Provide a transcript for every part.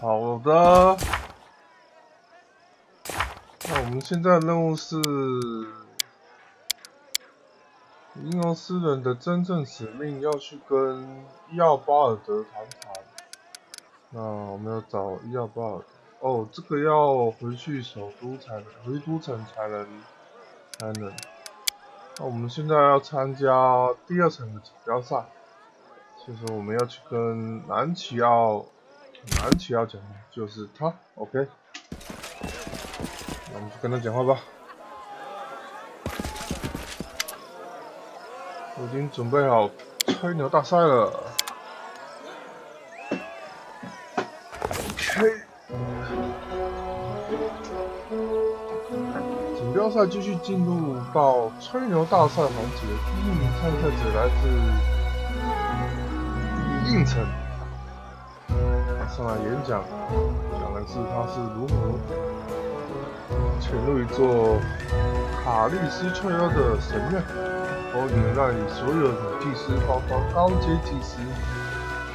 好的，那我们现在的任务是银龙诗人的真正使命，要去跟伊奥巴尔德谈谈。那我们要找伊奥巴尔德，哦，这个要回去首都才能，回都城才能才能。那我们现在要参加第二层的锦标赛，就是我们要去跟南奇奥。南奇要讲的就是他，OK，那我们去跟他讲话吧。我已经准备好吹牛大赛了，OK。锦标赛继续进入到吹牛大赛环节，第一名参赛者来自应城。上来演讲，讲的是他是如何潜入一座卡利斯丘妖的神院，包领那里所有女祭司，包括高阶祭司，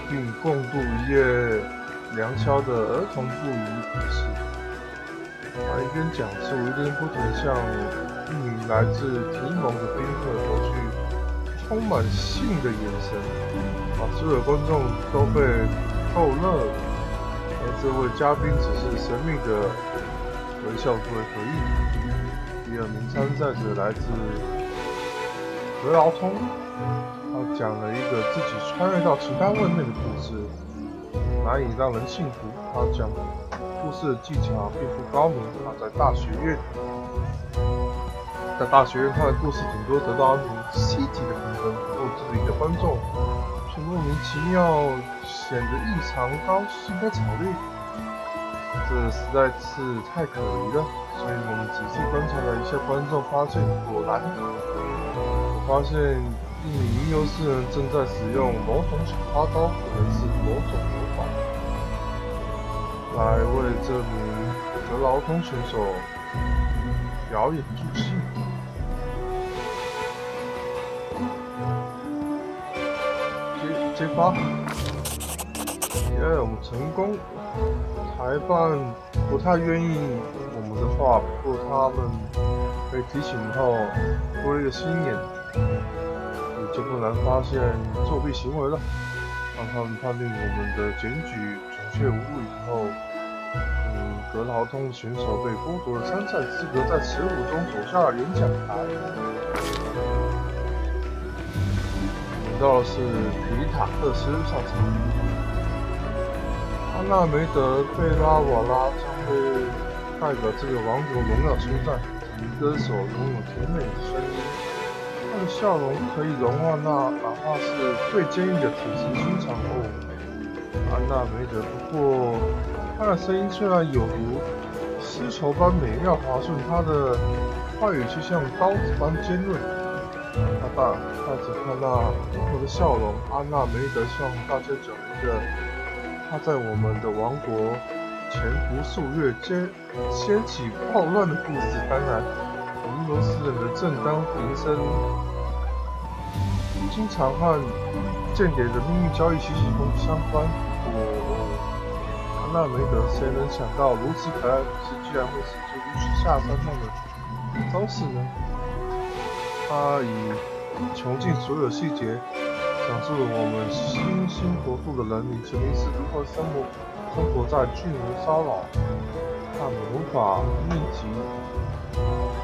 并共度一夜良宵的儿童不宜故事。他一边讲述，一边不停向一名来自提蒙的宾客投去充满性的眼神，把所有观众都被逗乐了。这位嘉宾只是神秘的微笑作为回应。第二名参赛者来自格劳通，他讲了一个自己穿越到其他位面的故事，难以让人信服。他讲故事的技巧并不高明。他在大学院，在大学院他的故事顶多得到一名 C 级的评分，而这里的观众却莫名其妙显得异常高兴和吵烈。这实在是太可疑了，所以我们仔细观察了一下观众，发现果然，我发现一名吟游诗人正在使用某种小花刀，可能是某种魔法，来为这名德劳通选手表演助兴。接接发，耶，我们成功。裁判不太愿意我们的话，不过他们被提醒后多了一个心眼，也就不难发现作弊行为了。当他们判定我们的检举准确无误以后，嗯，格劳通选手被剥夺了参赛资格，在耻辱中走下了演讲台。轮到是皮塔克斯上场。安娜梅德贝拉瓦拉将会代表这个王国荣耀出战。歌手拥有甜美的声音，她的笑容可以融化那哪怕是最坚硬的铁石心肠。哦，安娜梅德，不过她的声音虽然有如丝绸般美妙滑顺，她的话语却像刀子般尖锐。她大带着她那温和的笑容，安娜梅德向大家讲一个。他在我们的王国潜伏数月，间掀起暴乱的故事。当然，俄罗斯人的正当名声经常和间谍的秘密交易息息相关。我安娜梅德，谁能想到如此可爱的事居然会使出如此下三滥的招式呢？他以穷尽所有细节。讲述了我们新兴国度的人民曾经是如何生活生活在巨人骚扰、和魔法密集、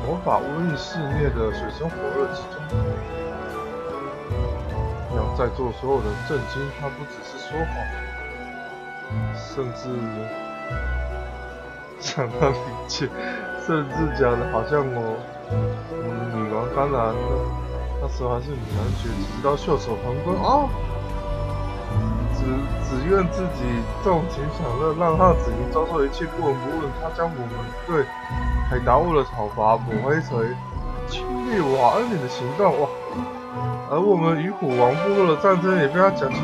魔法瘟疫肆虐的水深火热之中，让在座所有人震惊。他不只是说谎，甚至想当理解，甚至讲的好像我，我们女王当然。那时候还是女男爵，只知道袖手旁观啊，只只愿自己纵情享乐，让他子民遭受一切不闻不问。他将我们对海达物的讨伐抹黑成侵略瓦恩里的行动哇，而我们与虎王部落的战争也被他讲述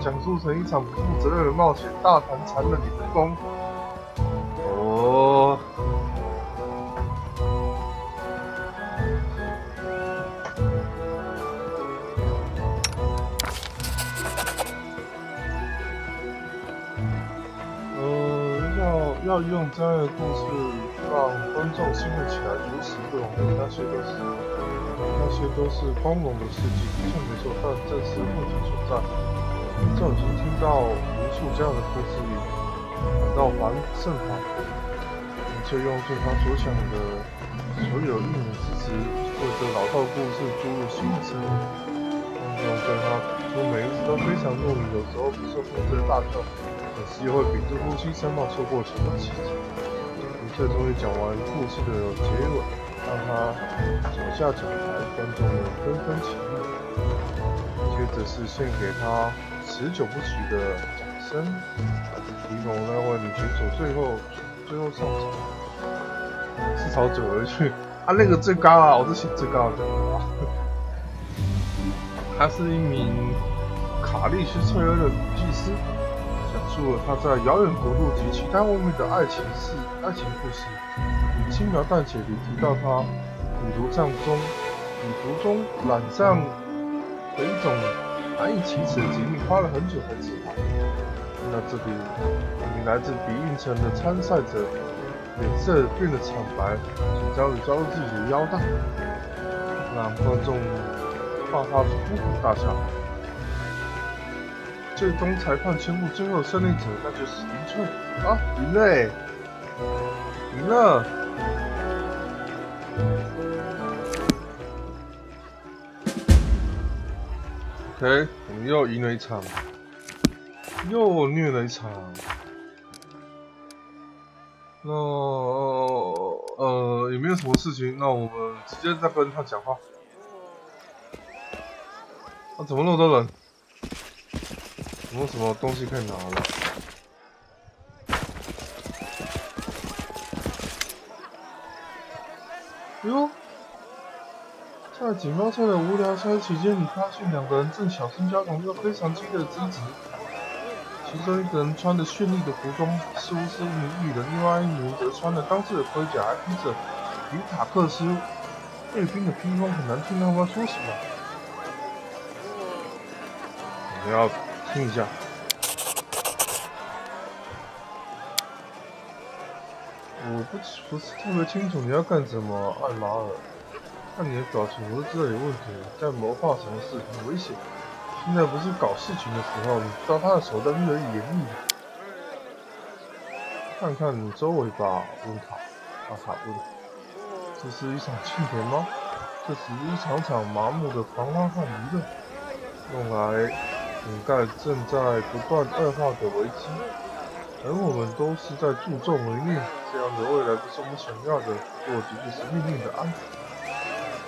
讲述成一场不负责任的冒险，大谈残忍的不公。要用这样的故事让观众兴奋起来，如此不容易。那些都是那些都是光荣的事迹，的确没错。但这是问题所在。就已经听到无数这样的故事里，感到烦甚烦，却用对他所想的所有一年之词，或者老套故事注入新的生命。观众对他说每一次都非常入迷，有时候不受控制大笑。可是又会屏住呼吸，生怕错过什么奇迹。最终于讲完故事的结尾，让他走下讲台，观众们纷纷起立。接着是献给他持久不息的掌声。提供那位女选手最后最后上场，是朝左而去。啊，那个最高啊，我是写最高的。他是一名卡利斯翠尔的祭司。述了他在遥远国度及其他外面的爱情事、爱情故事，以轻描淡写地提到他旅途上中、旅途中染上的一种难以启齿的疾病，花了很久才治好。那这里，一名来自比印城的参赛者脸色变得惨白，紧张地抓住自己的腰带，让观众爆发出哄堂大笑。最终裁判宣布，最后胜利者那就是林翠啊，赢了，赢了。OK，我们又赢了一场，又虐了一场。那呃，也没有什么事情，那我们直接再跟他讲话。啊，怎么那么多人？有什么东西可以拿了？哟，在警报车的无聊车期间，你发现两个人正小心交谈，又非常激烈的争执。其中一个人穿着绚丽的服装，似乎是一名艺人；另外一名则穿着钢制的盔甲，还披着比塔克斯卫兵的披风，很难听到他们说什么。我们要。听一下，我不不是特别清楚你要干什么，艾玛尔。看你的表情，我就知道有问题，在谋划什么事，很危险。现在不是搞事情的时候，你知道他的手段越来越严厉。看看你周围吧，温卡。阿卡问。这是一场庆典吗？这是一场场麻木的狂欢和娱乐，用来。掩盖正在不断恶化的危机，而我们都是在助纣为虐。这样的未来不是我们想要的，或仅仅是命运的安排。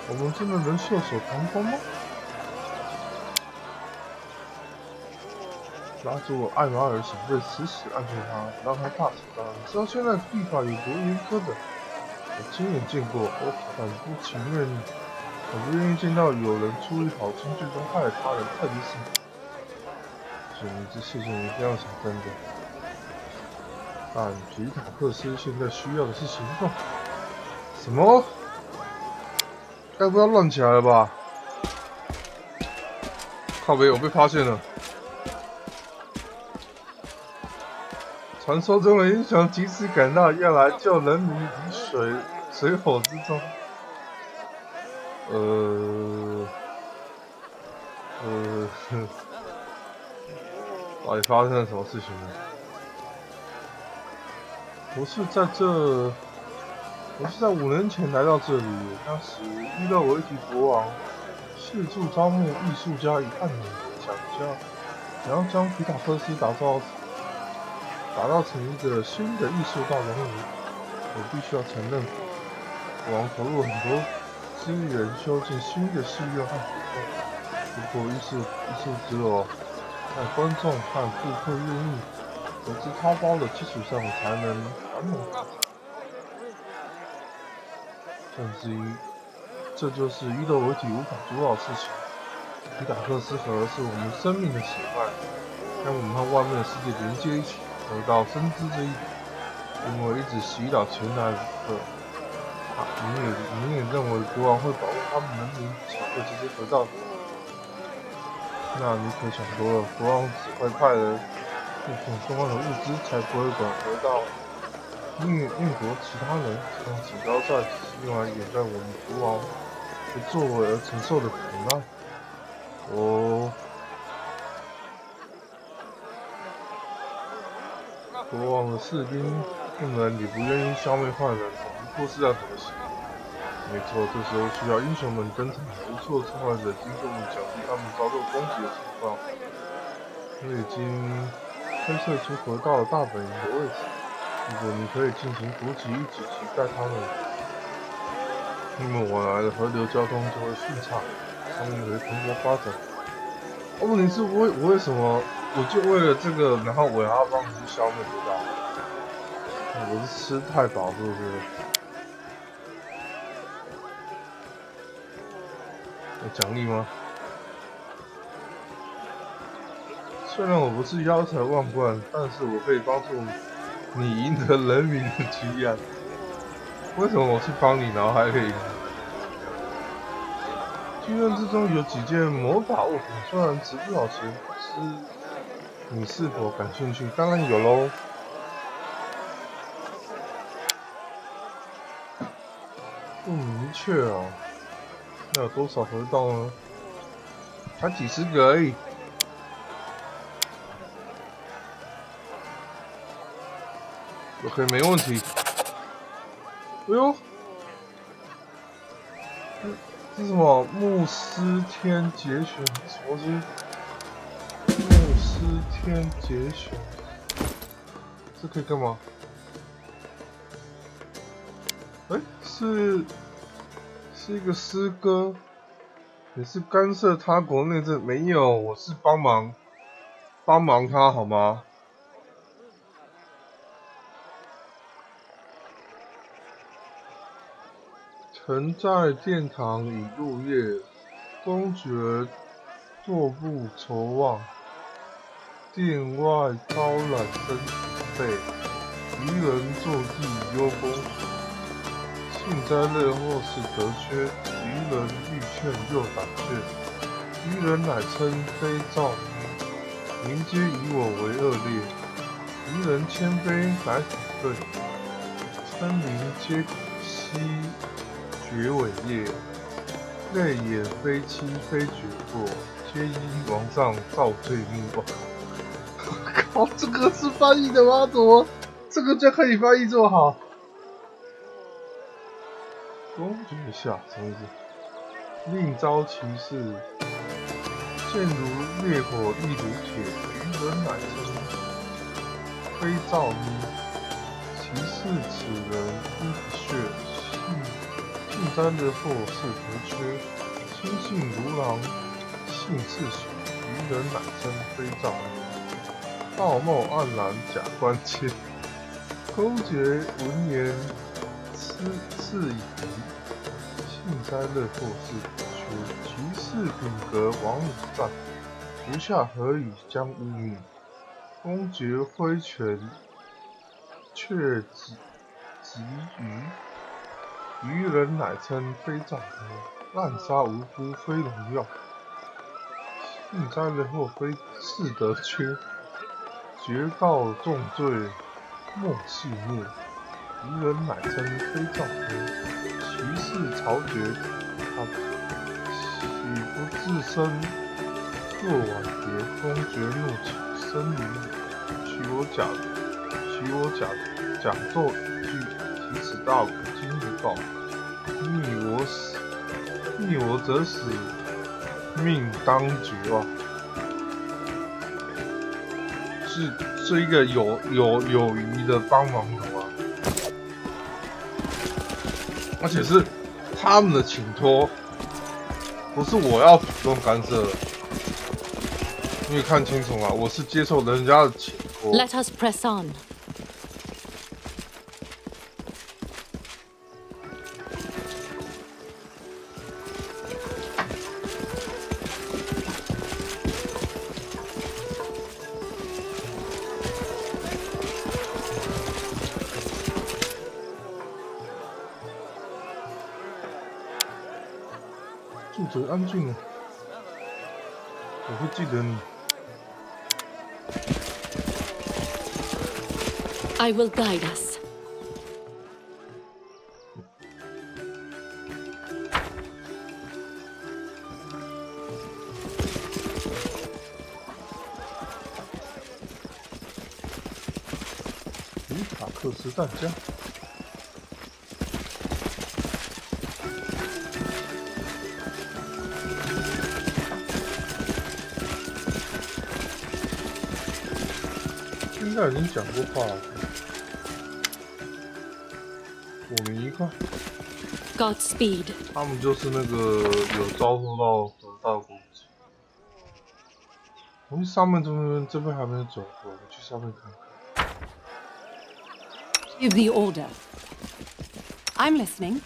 我们真的能袖手旁观吗？拉住艾玛尔，想对死死按住他，让他大吵大闹。知道现在地法有多严苛的？我亲眼见过，我很不情愿，很不愿意见到有人出于好心，最终害了他人，特这事情一定要想真的，但皮塔克斯现在需要的是行动。什么？该不要乱起来了吧？靠北，我被发现了。传说中的英雄及时赶到，要来救人民于水水火之中。底发生了什么事情呢？我是在这，我是在五年前来到这里，当时遇到维提国王，四处招募艺术家与暗影想家，想要将皮塔克斯打造，打造成一个新的艺术大熔炉。我必须要承认，国王投入很多资源修建新的寺院和古洞，不过艺术艺术只有。在观众和顾客愿意投资掏包的基础上，才能传统大涨。甚至于，这就是伊德维体无法主导事情。皮塔克斯河是我们生命的血脉，将我们和外面的世界连接一起，得到深知这一点。因为一直洗脑前来的，你也你也认为国王会保护他们人民抢夺这些河道？那你可想多了，国王只会派人运送相关的物资，才不会管回到应应国其他人将锦标赛是用来掩盖我们国王的作为而承受的苦难。哦，国王的士兵不能你不愿意消灭坏人，不知是要怎么行？没错，这时候需要英雄们登场。不错，策划者经过你奖励他们遭受攻击的情况。我已经推测出河道大本营的位置。如果你可以进行补给，一起取代他们，那么往来的河流交通就会顺畅，商业会蓬勃发展。哦，你是为我为什么？我就为了这个，然后我要帮你去消灭河道？我是吃太饱，是不是？有奖励吗？虽然我不是腰缠万贯，但是我可以帮助你赢得人民的敬仰。为什么我去帮你，然后还可以？剧院之中有几件魔法物品，虽然值不少钱，是你是否感兴趣？当然有喽。不明确啊。还有多少河道呢？才几十个而已。OK，没问题。哎呦，这这什么？牧师天节选？什么是牧师天节选？这可以干嘛？哎，是。是一个诗歌，你是干涉他国内政？没有，我是帮忙帮忙他，好吗？曾在殿堂已入夜，公爵坐不愁望，殿外高览生疲惫，渔人坐地忧功。幸灾乐祸是得缺，愚人欲劝又胆怯。愚人乃称非造民，民皆以我为恶劣。愚人谦卑乃反对，村民皆惜绝伟业。泪眼非亲非绝过，皆因王上造罪怒。靠，这个是翻译的吗？怎么这个就可以翻译这么好？公爵下，什么意思？另招其事，剑如烈火，亦如铁。愚人乃称非造衣，其事此人不血。幸幸灾乐祸是得缺，心性如狼，性赤血。愚人乃称非造衣，道貌岸然假关切。公爵闻言。思次以幸灾乐祸是缺，其事品格王武赞，不下何以将污蔑？公爵挥拳，却及及鱼，愚人乃称非战歌，滥杀无辜非荣耀。幸灾乐祸非是得缺，绝告重罪莫细灭。敌人乃称非造天，其事曹决，他岂不自身若晚蝶？公爵怒起，生灵取我假，取我假假作一句，提此大古今日报，逆我死，逆我则死，命当绝啊！是是一个有有有余的帮忙的。而且是他们的请托，不是我要主动干涉。你看清楚了？我是接受人家的请托。Let us press on. I will guide us. Is that just? I think I already said before. 我们一块。Godspeed。他们就是那个有遭受到核弹攻击。我们上面这边这边还没有走过，我去上面看看。Give the order. I'm listening.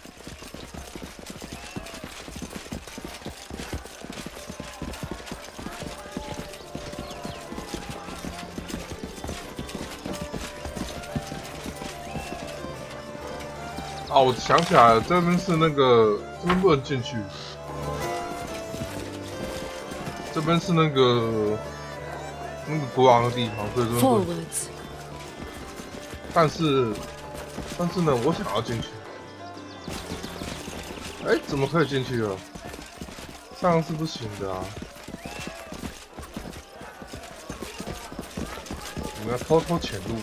哦，我想起来了，这边是那个这边不能进去，这边是那个那个国王的地方，所以说。但是，但是呢，我想要进去。哎，怎么可以进去了？这样是不行的啊！我们要偷偷潜入。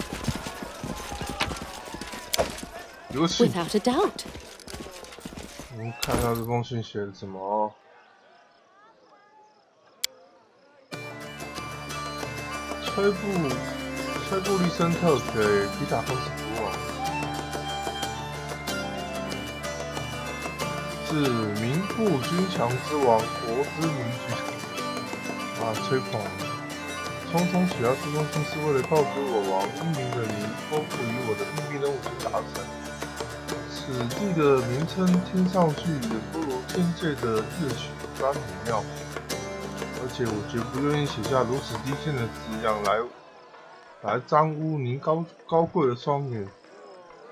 Without a doubt. 我们看一下这封信写的什么。崔布，崔布利森特给皮塔克斯国王，致名不军强之王，国之名君。啊，吹捧！匆匆写下这封信是为了告知我王英明的您，托付于我的秘密任务已达成。此地的名称听上去也不如天界的乐曲般美妙，而且我绝不愿意写下如此低贱的字样来来脏污您高高贵的双眼。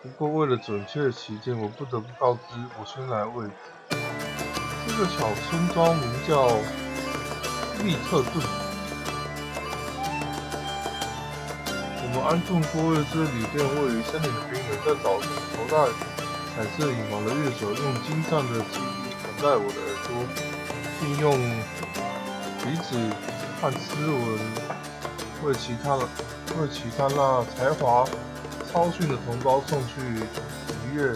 不过为了准确起见，我不得不告知我现在的位置。这个小村庄名叫利特顿，我们安顿多日之旅店位于森林的边缘，在早晨头戴。彩色羽毛的乐手用精湛的技艺在我的耳朵，并用鼻子和斯文为其他为其他那才华超逊的同胞送去愉悦。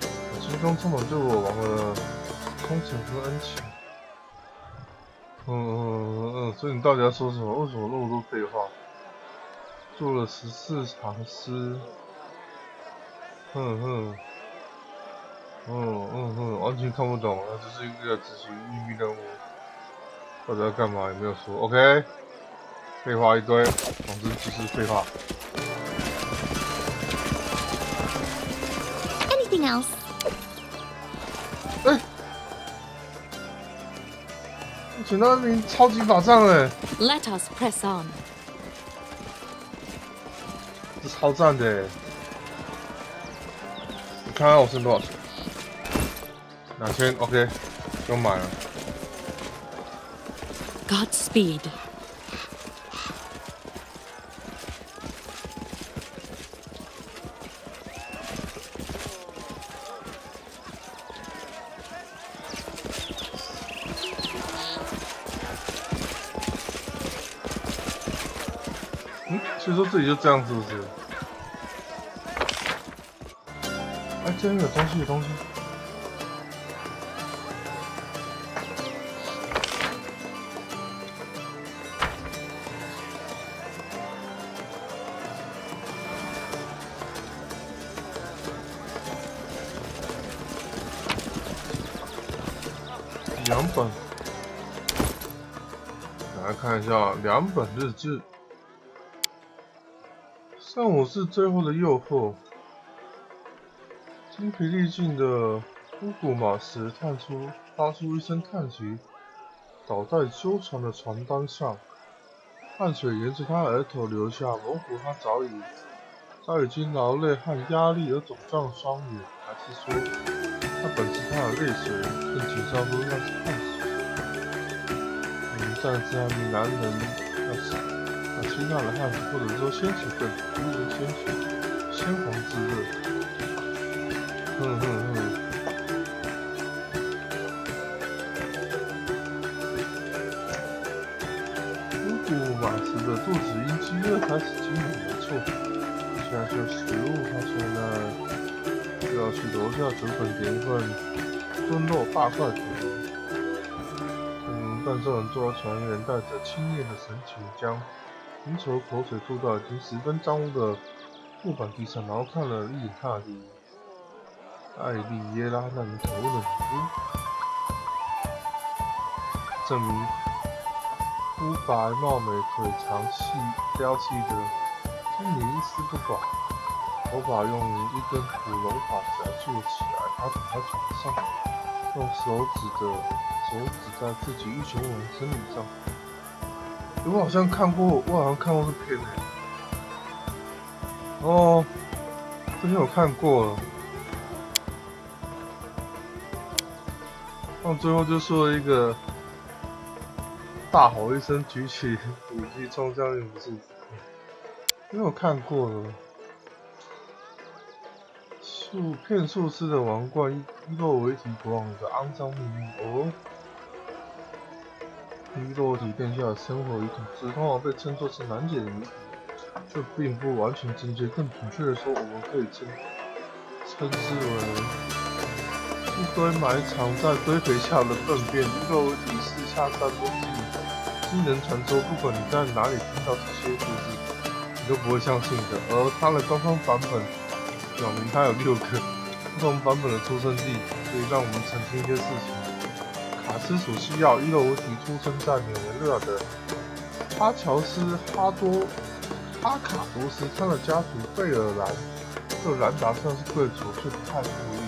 我心中充满对我王的忠诚和恩情。嗯嗯嗯嗯，所以你到底要说什么？为什么那么多废话？做了十四场诗。哼哼，嗯嗯哼，完全看不懂，那只是一个执行秘密任务，或者要干嘛也没有说。OK，废话一堆，总之就是废话。Anything else？哎，捡到一名超级法杖哎！Let us press on。这超赞的。看看我剩多少钱？两千，OK，不用买了。Godspeed。嗯，所以说自己就这样，是不是？这边有东西，有东西。两本，来看一下两本日志。上午是最后的诱惑。精疲力尽的乌古马什探出，发出一声叹息，倒在修船的床单上，汗水沿着他额头流下，模糊他早已早已经劳累和压力而肿胀双眼，还是说，那本是他的泪水，更倾向说那是汗水。嗯，再次那名男人，那是那清淡的汗水，或者说鲜血更多的鲜血，鲜红之热。嗯嗯嗯。乌古马什的肚子一饥饿开始惊醒，没错。现在需要食物，他现在就要去楼下酒馆点一份炖肉大块头。嗯，但这人坐在船员带着轻蔑的神情，将贫稠口水吐到已经十分脏污的木板地上，然后看了一眼他的艾丽耶拉那名可恶的女巫，这名肤白貌美、腿长细撩细的。心里一丝不苟，头发用一根古龙发夹住起来。他躺在床上，用手指的手指在自己英雄纹身体上。我好像看过，我好像看过这片诶。哦，之前我看过了。最后就说了一个，大吼一声，举起 武器冲向勇士。因为我看过了，术骗术师的王冠，伊洛维提国王的肮脏秘密。哦，伊洛维提殿下的生活与统治，通常被称作是难解的谜题，这并不完全正确。更准确的说，我们可以称称之为一堆埋藏在堆肥下的粪便。伊洛维提四下三多记，惊人传说，不管你在哪里听到这些故事。你都不会相信的。而它的官方版本表明，它有六个不同版本的出生地，可以让我们澄清一些事情。卡斯所需要伊洛乌提出生在纽维勒的哈乔斯哈多哈卡多斯，他的家族贝尔兰这兰达算是贵族，却不太富裕。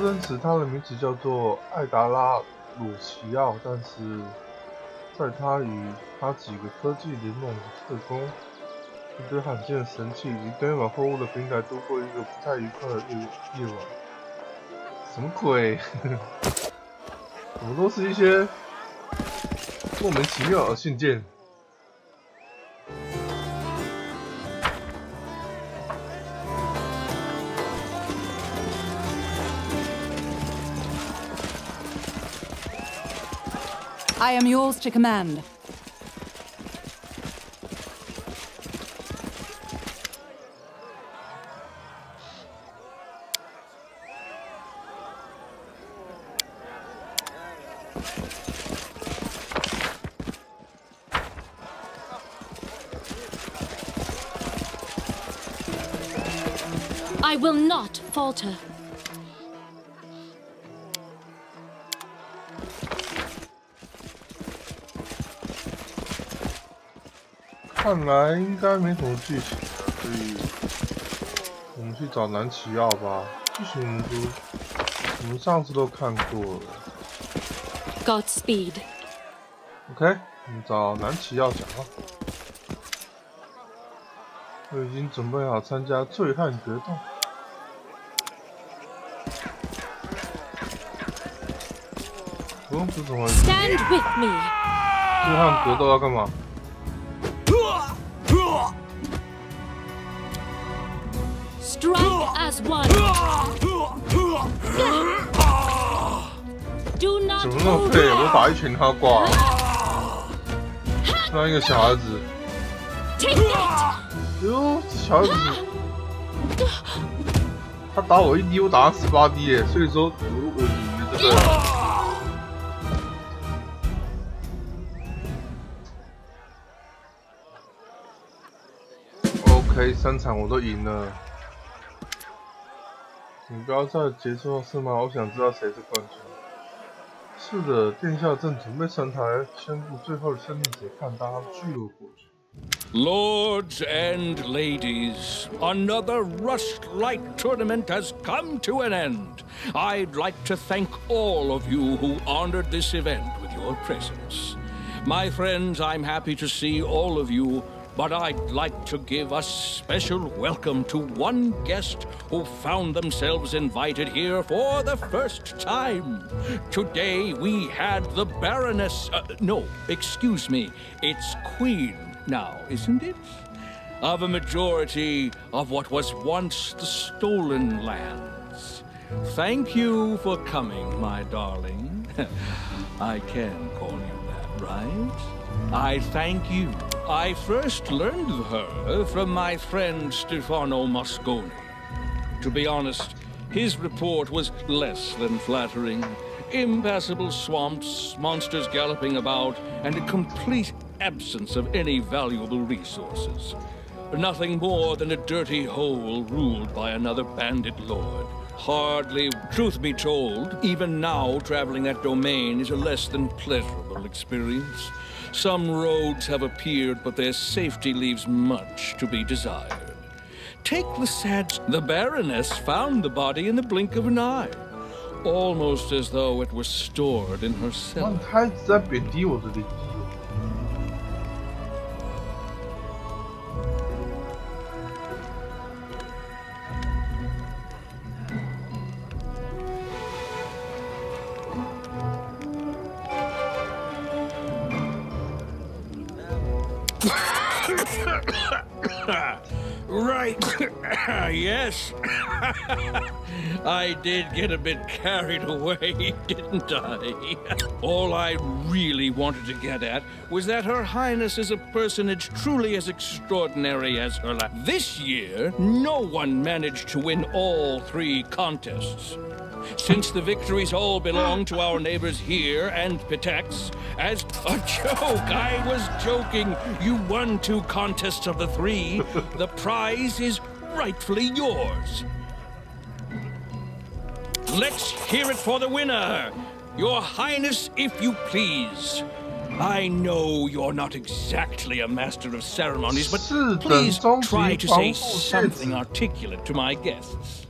出生时，他的名字叫做艾达拉鲁奇奥，但是在他与他几个科技联盟的特工。一堆罕见的神器以及堆满货物的平台，度过一个不太愉快的夜夜晚。什么鬼？怎么都是一些莫名其妙的信件？I am yours to command. I will not falter. 看来应该没什么剧情，所以我们去找南奇奥吧。剧情我们都我们上次都看过了。Godspeed. OK，我们找南奇奥讲话。我已经准备好参加醉汉决斗。不用这种 Stand with me。醉汉格斗要干嘛？Strike as one。怎么那么废？我打一拳他挂了。让一个小孩子。哟，小孩子，他打我一滴，我打他十八滴，所以说我我赢了，对不对？OK，三场我都赢了。你不要再结束是吗？我想知道谁是冠军。是的，殿下正准备上台宣布最后的胜利者，看他巨鹿过去。Lords and ladies, another Rust Light tournament has come to an end. I'd like to thank all of you who honored this event with your presence. My friends, I'm happy to see all of you but I'd like to give a special welcome to one guest who found themselves invited here for the first time. Today we had the Baroness. Uh, no, excuse me, it's Queen now, isn't it? Of a majority of what was once the stolen lands. Thank you for coming, my darling. I can call you that, right? I thank you. I first learned of her from my friend Stefano Mosconi. To be honest, his report was less than flattering. Impassable swamps, monsters galloping about, and a complete absence of any valuable resources. Nothing more than a dirty hole ruled by another bandit lord. Hardly, truth be told, even now traveling that domain is a less than pleasurable experience. Some roads have appeared, but their safety leaves much to be desired. Take the sad... The Baroness found the body in the blink of an eye. Almost as though it were stored in her 哇 cellar. Yes. I did get a bit carried away, didn't I? All I really wanted to get at was that Her Highness is a personage truly as extraordinary as her This year, no one managed to win all three contests. Since the victories all belong to our neighbors here and Pitex, as a joke, I was joking. You won two contests of the three. the prize is rightfully yours. Let's hear it for the winner. Your Highness, if you please. I know you're not exactly a master of ceremonies, but please try to say something articulate to my guests.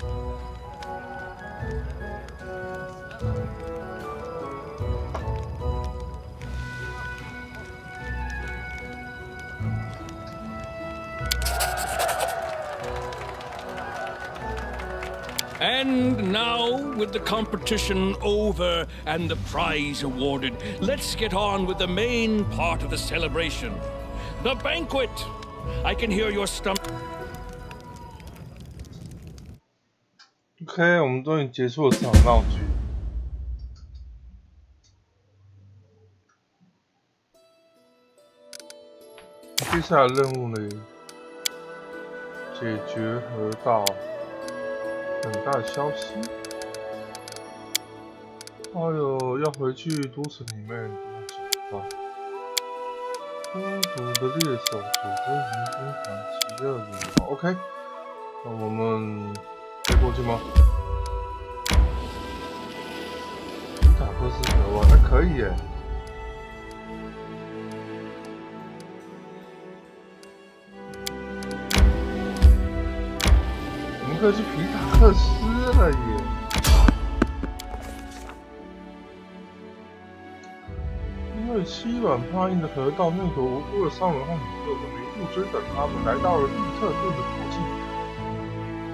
And now, with the competition over and the prize awarded, let's get on with the main part of the celebration the banquet. I can hear your stomach. OK，我们终于结束了这场闹剧。接下来任务呢？解决河道 等待消息。哎呦，要回去都市里面怎么解办？孤独的猎手组织迎风传奇的羽毛。OK，那我们可以过去吗？皮塔克斯河湾，那可以耶。我们可以去皮塔克斯了耶！因为欺软怕硬的河道那头无辜的商人和女客，我们一路追赶他们，来到了利特顿的附近。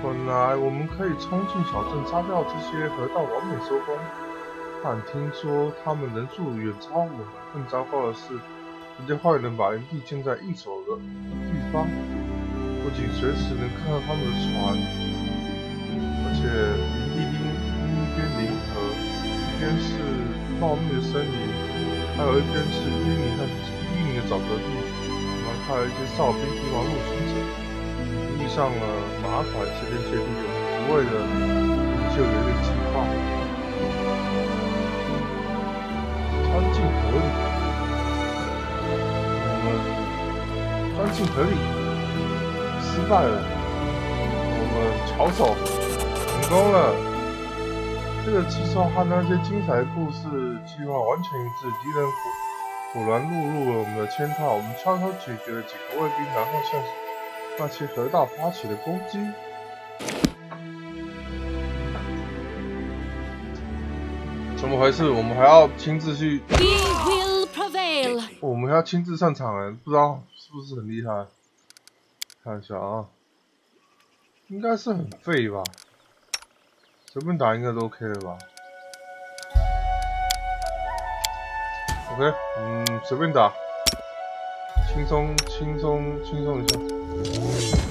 本来我们可以冲进小镇，杀掉这些河道，完美收工。但听说他们人数远超我们，更糟糕的是，人家坏人把营地建在一手的地方，不仅随时能看到他们的船，且营地另另一边临河，一边是茂密的森林，还有一边是淤泥和淤泥的沼泽地，我们还有一些哨兵提防入侵者，遇上了麻烦，谢天谢地，无谓的救援的计划。钻进河里，我们钻进河里，失败了。我们巧手功了。这个计划和那些精彩的故事计划完全一致，敌人果果然落入了我们的圈套。我们悄悄解决了几个卫兵，然后向那些河道发起了攻击。怎么回事？我们还要亲自去 We will prevail. 我们要亲自上场哎，不知道是不是很厉害？看一下啊，应该是很废吧，随便打应该都 OK 的吧？OK，嗯，随便打，轻松轻松轻松一下。